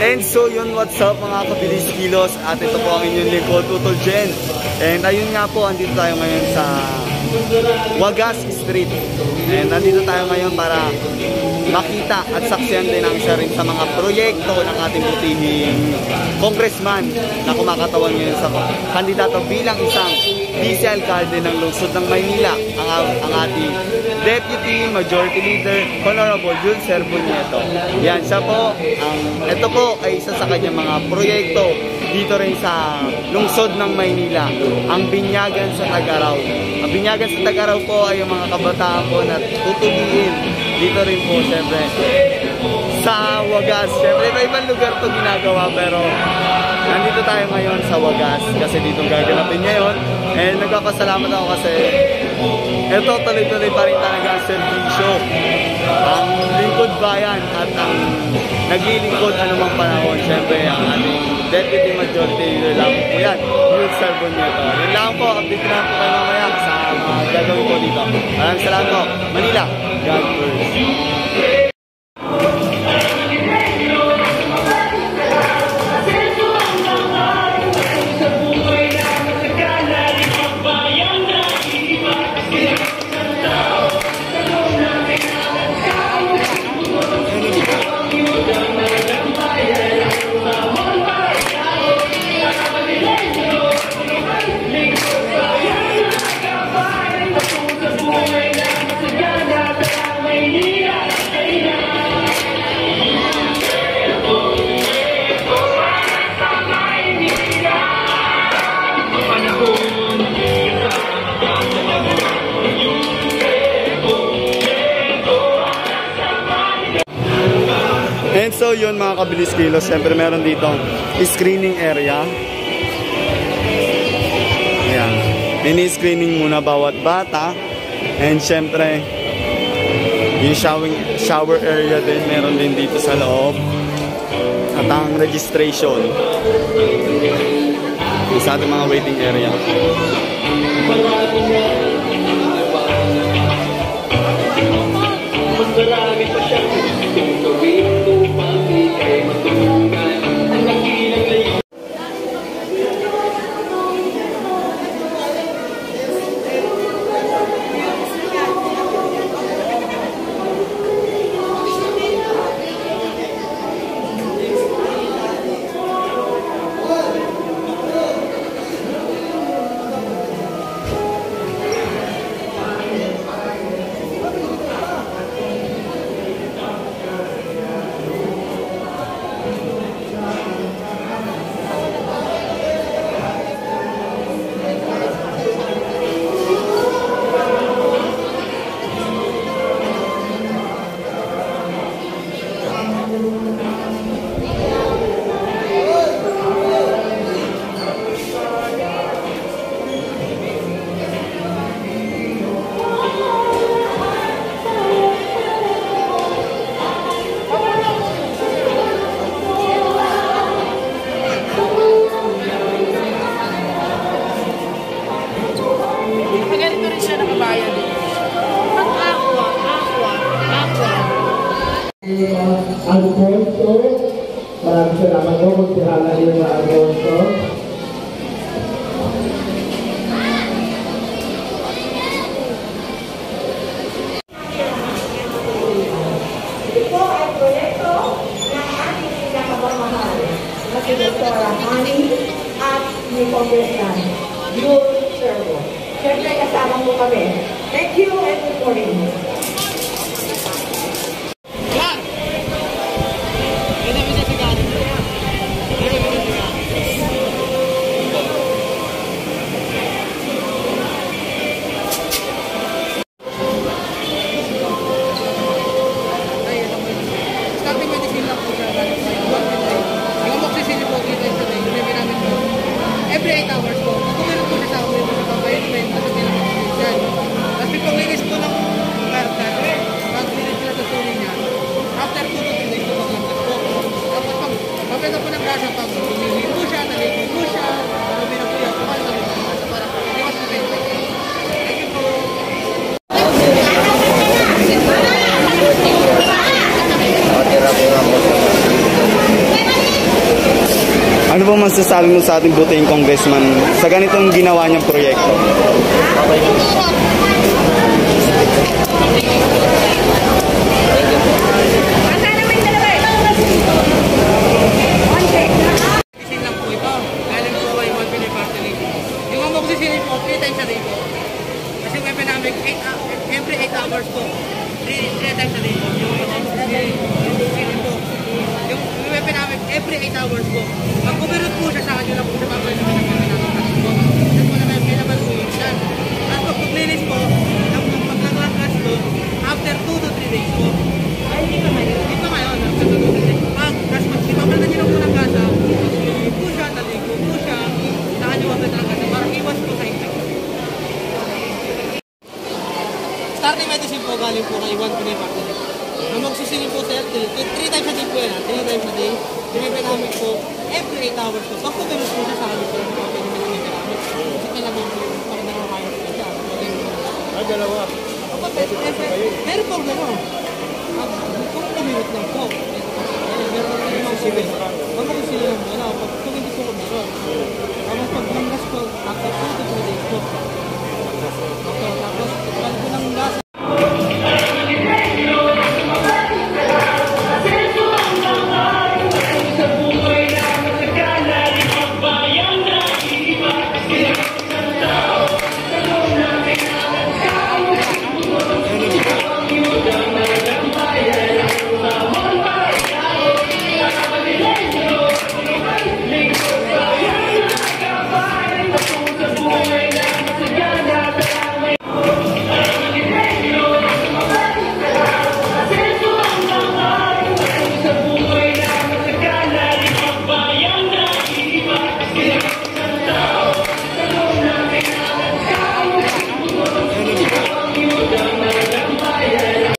And so yun, what's up mga kabilis kilos at ito po ang inyong lingkod, Utol Jen. And ayun nga po, andito tayo ngayon sa Wagas Street. And nandito tayo ngayon para makita at saksiyan din ang isa rin sa mga proyekto ng ating butihing congressman na kumakatawan ngayon sa kandidato bilang isang vice alcalde ng lungsod ng Maynila, ang, ang ating Deputy Majority Leader, Honorable Jules Serbunieto. Yan, siya po, ang, ito po ay isa sa kanyang mga proyekto dito rin sa lungsod ng Maynila, ang Binyagan sa Tagaraw. Ang Binyagan sa Tagaraw po ay yung mga kabataan po na tutubiin dito rin po, syempre, sa Wagas. Syempre, iba-ibang lugar to ginagawa, pero nandito tayo ngayon sa Wagas kasi dito gaganapin ngayon. And nagpapasalamat ako kasi ito tuloy-tuloy pa rin talaga ang servisyo. Ang lingkod bayan at ang naglilingkod anumang panahon. Siyempre, ang ating Deputy Majority Leader lang po yan. Youth Sarbonieto. Yun lang po. Update na po kayo mamaya sa mga gagawin ko dito. Maraming salamat po. Manila, God first. So yun mga kabilis kilos, siyempre meron dito screening area. Ayan. Mini-screening muna bawat bata. And siyempre, yung showering, shower area din meron din dito sa loob. At ang registration. Sa ating mga waiting area. Marami pa Alfonso. Maraming salamat po kung tihala niyo na Alfonso. Dr. Hani at ni Congressman Yul Servo. Siyempre kasama mo kami. Thank you and good morning. Ano po masasabi mo sa ating buting congressman sa ganitong ginawa niyang proyekto? Yung po, 3 times a day po. Kasi yung eight hou- every 8 hours po. 3 times a day po. Yung amoxicillin po. Yung yung weapon namin, every 8 hours po. Pag kumirot po siya sa akin, yun lang po siya namin ng weapon namin. Tapos po, tapos po naman, available po yun dyan. Tapos pag pag-release po, ang pag nag-last po, after 2 to 3 days po. Ay, hindi pa ngayon. Hindi pa ngayon. After 2 to 3 days. Pag, tapos pag ipapalitan niyo lang po ng gasa, po siya, taligo po siya, saka niyo wag ng gasa para iwas po sa infection. Starting medicine po galing po kay Juan Pinoy Martin. Amoxicillin po sir, 3 pera, three times a day, ginagamit ko every 8 hours ko. Sakto din po siya sa amin ko, hindi ko ginagamit. Kasi kailangan ko yung pag nakakayos ko siya. Ah, dalawa. Ako, pero, pero po gano'n. Kung kumimit lang po, pero naman ko sila, naman ko sila lang gano'n. Pag kung hindi ko kumimit, tapos pag nangas ko, tapos